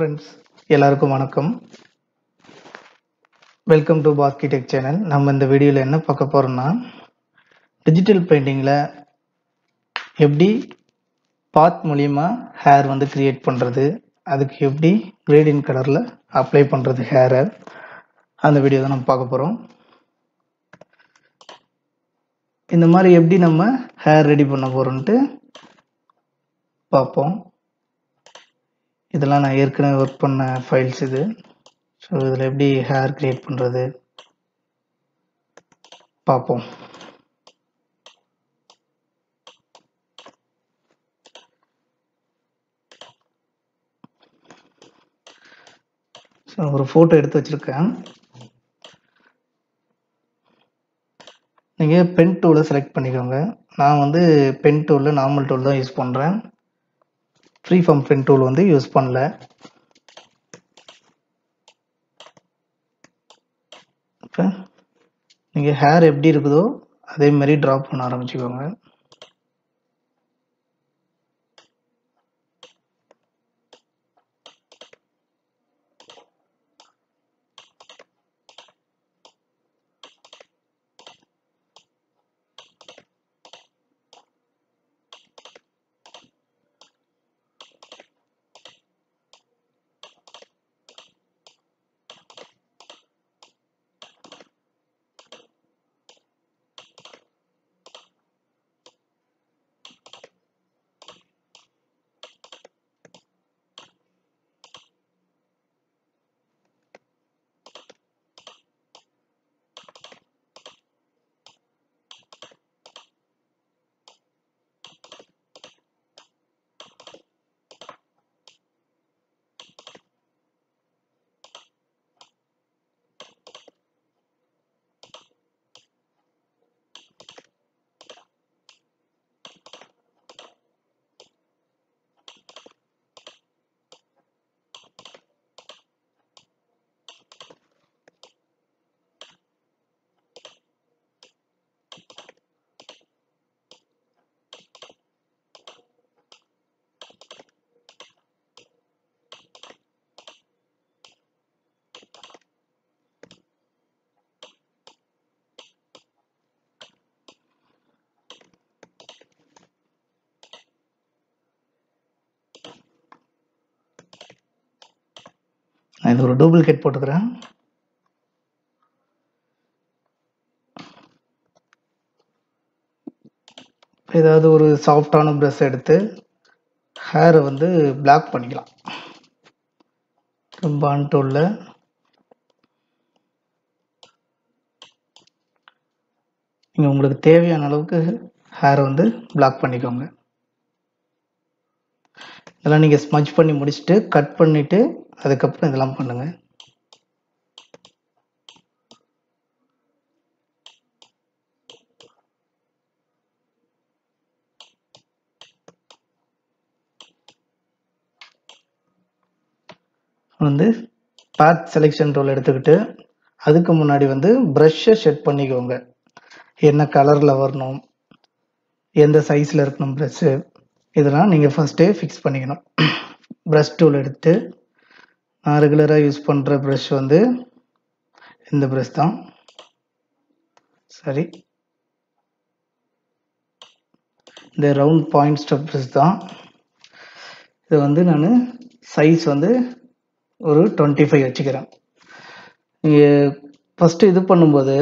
Friends எல்லாருக்கும் வணக்கம். Welcome to பாஸ்கிடெக் channel நம்ம இந்த வீடியோவில் என்ன பார்க்க போகிறோம்னா டிஜிட்டல் பெயிண்டிங்கில் எப்படி பாத் மூலிமா ஹேர் வந்து கிரியேட் பண்ணுறது அதுக்கு எப்படி கிரேடின் கலரில் அப்ளை பண்ணுறது ஹேரை அந்த வீடியோ தான் நம்ம பார்க்க போகிறோம் இந்த மாதிரி எப்படி நம்ம ஹேர் ரெடி பண்ண போகிறோன்ட்டு பார்ப்போம். இதெல்லாம் நான் ஏற்கனவே ஒர்க் பண்ண ஃபைல்ஸ் இது. ஸோ இதில் எப்படி ஹேர் கிரியேட் பண்ணுறது பார்ப்போம். ஸோ ஒரு ஃபோட்டோ எடுத்து வச்சுருக்கேன். நீங்கள் பென் டூலை செலக்ட் பண்ணிக்கோங்க. நான் வந்து பென் டூலில் நார்மல் டூல் தான் யூஸ் பண்ணுறேன் ஃப்ரீ ஃபார்ம் ஃபின் டூல் வந்து யூஸ் பண்ணல. இப்போ நீங்கள் ஹேர் எப்படி இருக்குதோ அதே மாதிரி ட்ராப் பண்ண ஆரம்பிச்சுக்கோங்க. நான் இது ஒரு டூப்ளிகேட் போட்டுக்கிறேன். ஏதாவது ஒரு சாஃப்டான ப்ரெஷ் எடுத்து ஹேரை வந்து பிளாக் பண்ணிக்கலாம். ரொம்ப அன்டோல்ல நீங்கள் உங்களுக்கு தேவையான அளவுக்கு ஹேரை வந்து பிளாக் பண்ணிக்கோங்க. இதெல்லாம் நீங்கள் ஸ்மஜ் பண்ணி முடிச்சுட்டு கட் பண்ணிவிட்டு அதுக்கப்புறம் இதெல்லாம் பண்ணுங்க. வந்து பேத் செலெக்ஷன் ரோல் எடுத்துக்கிட்டு அதுக்கு முன்னாடி வந்து ப்ரஷ்ஷை செட் பண்ணிக்கோங்க. என்ன கலரில் வரணும் எந்த சைஸில் இருக்கணும் ப்ரஷ்ஷு இதெல்லாம் நீங்கள் ஃபஸ்ட்டே ஃபிக்ஸ் பண்ணிக்கணும். ப்ரஷ் டூல் எடுத்துட்டு நான் ரெகுலராக யூஸ் பண்ணுற ப்ரெஷ் வந்து இந்த ப்ரெஷ் தான். சரி. இந்த ரவுண்ட் பாயிண்ட் ஸ்டப் ப்ரெஷ் தான். இது வந்து நான் சைஸ் வந்து ஒரு டுவெண்ட்டி ஃபைவ் வச்சுக்கிறேன். நீங்கள் ஃபஸ்ட்டு இது பண்ணும்போது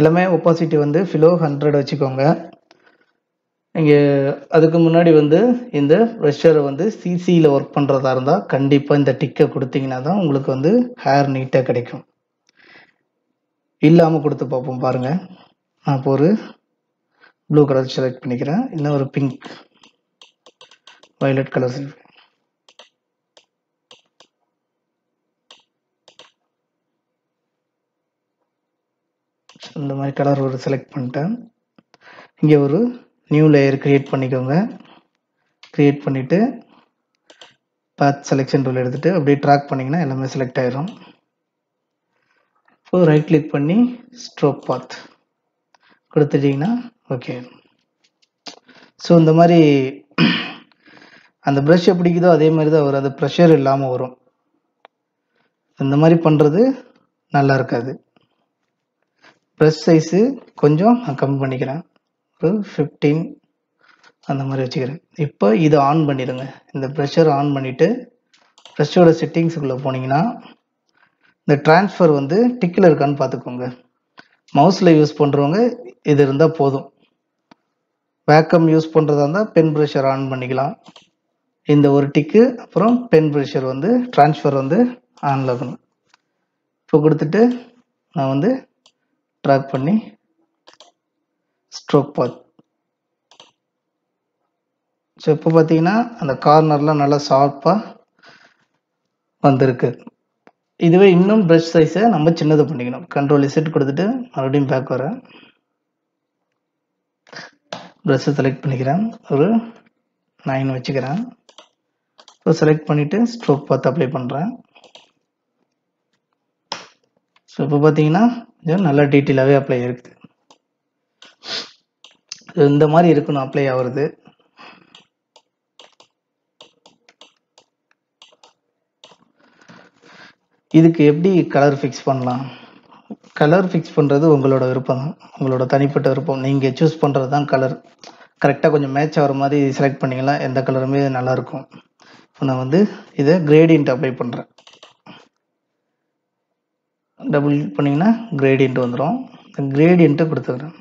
எல்லாமே ஒப்பாசிட்டி வந்து ஃபிலோ ஹண்ட்ரட் வச்சுக்கோங்க. இங்கே அதுக்கு முன்னாடி வந்து இந்த ப்ரெஷரை வந்து சிசியில் ஒர்க் பண்ணுறதா இருந்தால் கண்டிப்பாக இந்த டிக்கை கொடுத்தீங்கன்னா தான் உங்களுக்கு வந்து ஹேர் நீட்டாக கிடைக்கும். இல்லாமல் கொடுத்து பார்ப்போம் பாருங்கள் நான் இப்போ ஒரு ப்ளூ கலர் செலக்ட் பண்ணிக்கிறேன். இல்லை ஒரு பிங்க் வயலட் கலர் செலக்ட் இந்த மாதிரி கலர் ஒரு செலக்ட் பண்ணிட்டேன். இங்கே ஒரு நியூ லேயர் க்ரியேட் பண்ணிக்கோங்க. க்ரியேட் பண்ணிவிட்டு பாத் செலெக்ஷன் டூல் எடுத்துகிட்டு அப்படியே ட்ராக் பண்ணிங்கன்னா எல்லாமே செலக்ட் ஆயிரும். இப்போது ரைட் கிளிக் பண்ணி ஸ்ட்ரோக் பாத் கொடுத்துட்டிங்கன்னா ஓகே ஸோ இந்த மாதிரி அந்த ப்ரஷ் எப்படிக்குதோ அதே மாதிரி தான் வரும். அது ப்ரெஷர் இல்லாமல் வரும். இந்த மாதிரி பண்ணுறது நல்லா இருக்காது. ப்ரெஷ் சைஸு கொஞ்சம் நான் கம்மி பண்ணிக்கிறேன். ஒரு ஃபிஃப்டீன் அந்த மாதிரி வச்சுக்கிறேன். இப்போ இதை ஆன் பண்ணிடுங்க. இந்த ப்ரெஷர் ஆன் பண்ணிவிட்டு ப்ரெஷரோட செட்டிங்ஸுக்குள்ளே போனீங்கன்னா இந்த ட்ரான்ஸ்ஃபர் வந்து டிக்கில் இருக்கான்னு பார்த்துக்கோங்க. மவுஸில் யூஸ் பண்ணுறவங்க இது இருந்தால் போதும். வேக்கம் யூஸ் பண்ணுறதா இருந்தால் பென் ப்ரெஷர் ஆன் பண்ணிக்கலாம். இந்த ஒரு டிக்கு அப்புறம் பென் ப்ரெஷர் வந்து ட்ரான்ஸ்ஃபர் வந்து ஆனில் இருக்கணும் இப்போ கொடுத்துட்டு நான் வந்து ட்ராக் பண்ணி ஸ்ட்ரோக் பாத் ஸோ இப்போ பார்த்தீங்கன்னா அந்த கார்னர்லாம் நல்லா ஷார்ப்பாக வந்திருக்கு. இதுவே இன்னும் ப்ரஷ் சைஸை நம்ம சின்னது பண்ணிக்கணும். கண்ட்ரோல் இசட் கொடுத்துட்டு மறுபடியும் பேக் வரேன் ப்ரஷ்ஷை செலக்ட் பண்ணிக்கிறேன். ஒரு நைன் வச்சுக்கிறேன். இப்போ செலக்ட் பண்ணிவிட்டு ஸ்ட்ரோக் பார்த்து அப்ளை பண்ணுறேன் ஸோ இப்போ பார்த்தீங்கன்னா கொஞ்சம் நல்ல டீட்டெயிலாகவே அப்ளை இருக்குது இந்த மாதிரி இருக்கணும் அப்ளை ஆகுறது இதுக்கு எப்படி கலர் ஃபிக்ஸ் பண்ணலாம்? கலர் ஃபிக்ஸ் பண்ணுறது உங்களோட விருப்பம் தான். உங்களோட தனிப்பட்ட விருப்பம். நீங்கள் சூஸ் பண்ணுறது தான் கலர் கரெக்டாக கொஞ்சம் மேட்ச் ஆகிற மாதிரி செலக்ட் பண்ணிங்கன்னா எந்த கலருமே நல்லாயிருக்கும் இப்போ நான் வந்து இதை கிரேடியன்ட் அப்ளை பண்ணுறேன் டபுள் பண்ணிங்கன்னா கிரேடியன்ட் வந்துடும் கிரேடியன்ட்டு கொடுத்துக்கிறேன்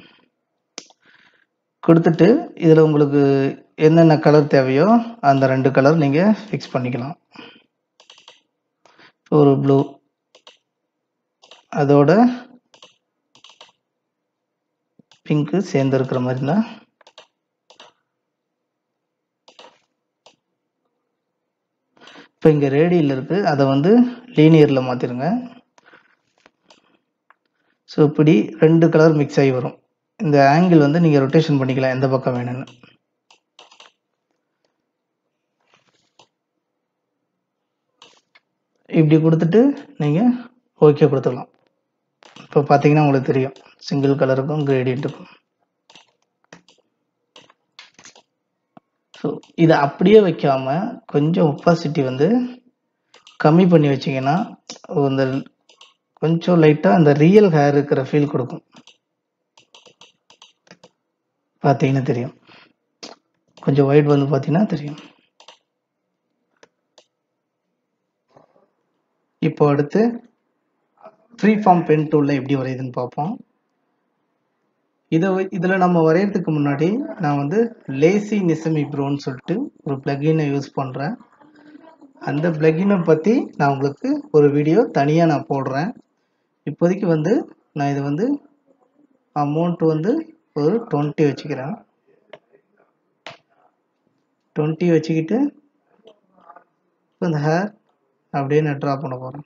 கொடுத்துட்டு இதில் உங்களுக்கு என்னென்ன கலர் தேவையோ அந்த ரெண்டு கலர் நீங்கள் ஃபிக்ஸ் பண்ணிக்கலாம். ஒரு ப்ளூ அதோட பிங்க்கு சேர்ந்து இருக்கிற மாதிரி இருந்தால் இப்போ இங்கே ரேடியில் இருக்குது அதை வந்து லீனியரில் மாற்றிடுங்க ஸோ இப்படி ரெண்டு கலர் மிக்ஸ் ஆகி வரும். இந்த ஆங்கிள் வந்து நீங்கள் ரொட்டேஷன் பண்ணிக்கலாம் எந்த பக்கம் வேணும்னு. இப்படி கொடுத்துட்டு நீங்கள் ஓகே கொடுத்துக்கலாம் இப்போ பார்த்தீங்கன்னா உங்களுக்கு தெரியும். சிங்கிள் கலருக்கும் கிரேடியண்ட்டுக்கும் ஸோ இதை அப்படியே வைக்காமல் கொஞ்சம் ஒப்பாசிட்டி வந்து கம்மி பண்ணி வச்சிங்கன்னா இந்த கொஞ்சம் லைட்டாக அந்த ரியல் ஹேர் இருக்கிற ஃபீல் கொடுக்கும். பார்த்தீங்கன்னா தெரியும். கொஞ்சம் ஒயிட் வந்து பார்த்தீங்கன்னா தெரியும். இப்போ அடுத்து ஃப்ரீ ஃபார்ம் பென் டூலில் எப்படி வரையுதுன்னு பார்ப்போம். இதை இதில் நம்ம வரைகிறதுக்கு முன்னாடி நான் வந்து லேசி நிசமி ப்ரோன்னு சொல்லிட்டு ஒரு ப்ளகினை யூஸ் பண்ணுறேன் அந்த ப்ளகினை பற்றி நான் உங்களுக்கு ஒரு வீடியோ தனியாக நான் போடுறேன். இப்போதைக்கு வந்து நான் இது வந்து அமௌண்ட் வந்து ஒரு டுவெண்ட்டி வச்சுக்கிறேன். டுவெண்ட்டி வச்சுக்கிட்டு இந்த ஹேர் அப்படியே நான் ட்ரா பண்ண போகிறேன்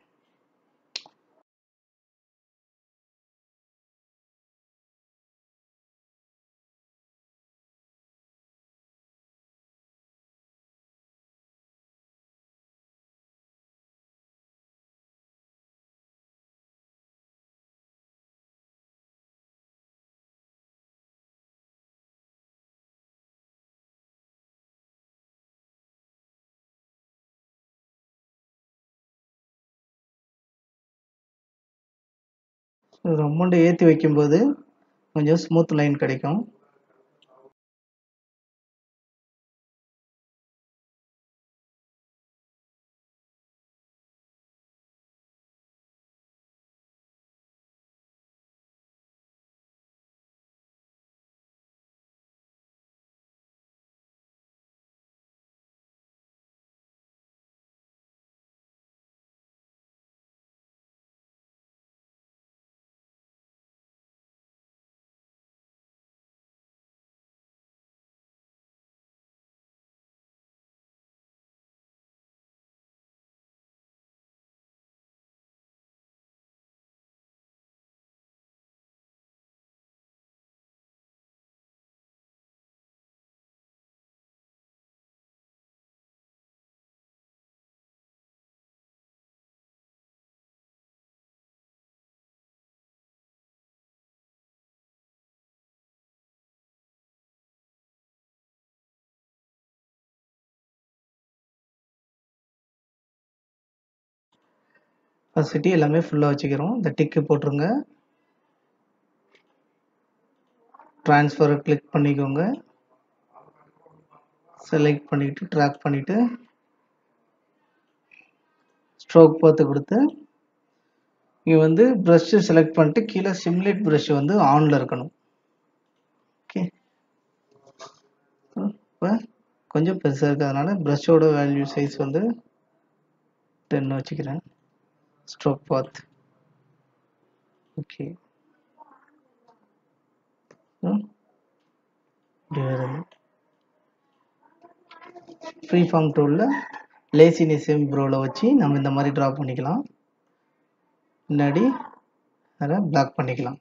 அமௌண்ட் ஏற்றி வைக்கும்போது கொஞ்சம் ஸ்மூத் லைன் கிடைக்கும். Opacity எல்லாமே ஃபுல்லாக வச்சுக்கிறோம். இந்த டிக்கு போட்டுருங்க. ட்ரான்ஸ்ஃபரை கிளிக் பண்ணிக்கோங்க. செலக்ட் பண்ணிவிட்டு ட்ராக் பண்ணிவிட்டு ஸ்ட்ரோக் பார்த்து கொடுத்து இங்கே வந்து ப்ரஷ்ஷு செலக்ட் பண்ணிட்டு கீழே சிம்லேட் ப்ரஷ் வந்து ஆனில் இருக்கணும். ஓகே இப்போ கொஞ்சம் பெருசாக இருக்கிறதுனால ப்ரஷ்ஷோட வேல்யூ சைஸ் வந்து டென் வச்சுக்கிறேன். Stroke path okay free form டூலில் லேசினிசம் ப்ரோவில் வச்சு நம்ம இந்த மாதிரி ட்ரா பண்ணிக்கலாம். முன்னாடி அதை பிளாக் பண்ணிக்கலாம்.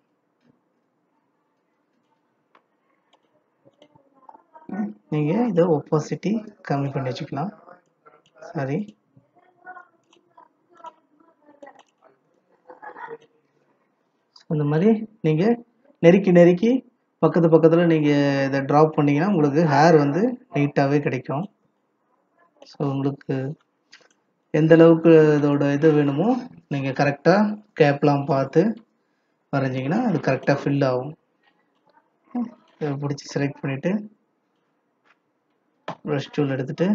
நீங்கள் இதை ஒப்போசிட்டி கம்மி பண்ணி வச்சுக்கலாம். சாரி அந்த மாதிரி நீங்கள் நெருக்கி நெருக்கி பக்கத்து பக்கத்தில் நீங்கள் இதை ட்ராப் பண்ணிங்கன்னா உங்களுக்கு ஹேர் வந்து நீட்டாகவே கிடைக்கும். ஸோ உங்களுக்கு எந்த அளவுக்கு இதோட இது வேணுமோ நீங்கள் கரெக்டாக கேப்லாம் பார்த்து வரைஞ்சிங்கன்னா அது கரெக்டாக ஃபில் ஆகும். இதை பிடிச்சி செலக்ட் பண்ணிவிட்டு ப்ரஷ் டூல் எடுத்துகிட்டு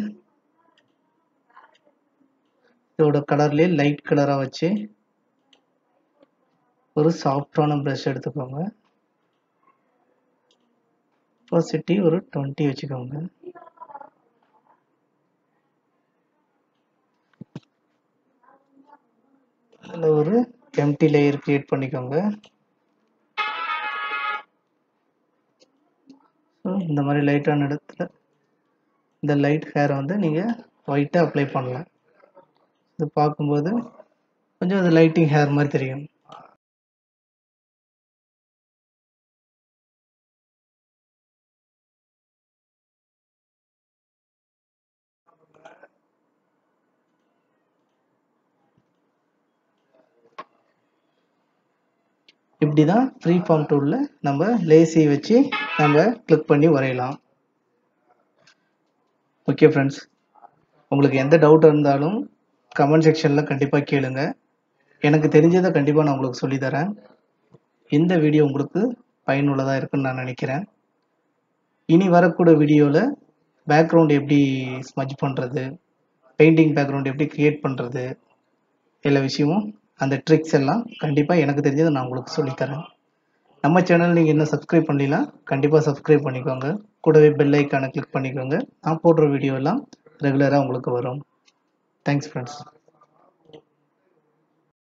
இதோட கலர்லேயே லைட் கலராக வச்சு ஒரு சாஃப்டான ப்ரஷ் எடுத்துக்கோங்க. ஒப்பாசிட்டி ஒரு டுவெண்ட்டி வச்சுக்கோங்க. அதில் ஒரு எம்டி லேயர் கிரியேட் பண்ணிக்கோங்க. ஸோ இந்த மாதிரி லைட்டான இடத்துல இந்த லைட் ஹேரை வந்து நீங்கள் ஒயிட்டாக அப்ளை பண்ணலாம். இது பார்க்கும்போது கொஞ்சம் அது லைட்டிங் ஹேர் மாதிரி தெரியும். இப்படி தான் ஃப்ரீ ஃபார்ம் டூலில் நம்ம லேசி வச்சு நம்ம கிளிக் பண்ணி வரையலாம். ஓகே ஃப்ரெண்ட்ஸ் உங்களுக்கு எந்த டவுட் இருந்தாலும் கமெண்ட் செக்ஷனில் கண்டிப்பாக கேளுங்க. எனக்கு தெரிஞ்சதை கண்டிப்பாக நான் உங்களுக்கு சொல்லித்தரேன். இந்த வீடியோ உங்களுக்கு பயனுள்ளதாக இருக்குன்னு நான் நினைக்கிறேன். இனி வரக்கூடிய வீடியோவில் பேக்ரவுண்ட் எப்படி ஸ்மஜ் பண்ணுறது பெயிண்டிங் பேக்ரவுண்ட் எப்படி க்ரியேட் பண்ணுறது எல்லா விஷயமும் அந்த ட்ரிக்ஸ் எல்லாம் கண்டிப்பாக எனக்கு தெரிஞ்சதை நான் உங்களுக்கு சொல்லித்தரேன். நம்ம சேனல் நீங்கள் இன்னும் சப்ஸ்கிரைப் பண்ணலாம் கண்டிப்பாக சப்ஸ்கிரைப் பண்ணிக்கோங்க. கூடவே பெல் ஐக்கானை கிளிக் பண்ணிக்கோங்க. நான் போடுற வீடியோ எல்லாம் ரெகுலராக உங்களுக்கு வரும். Thanks friends